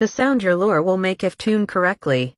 The sound your lure will make if tuned correctly.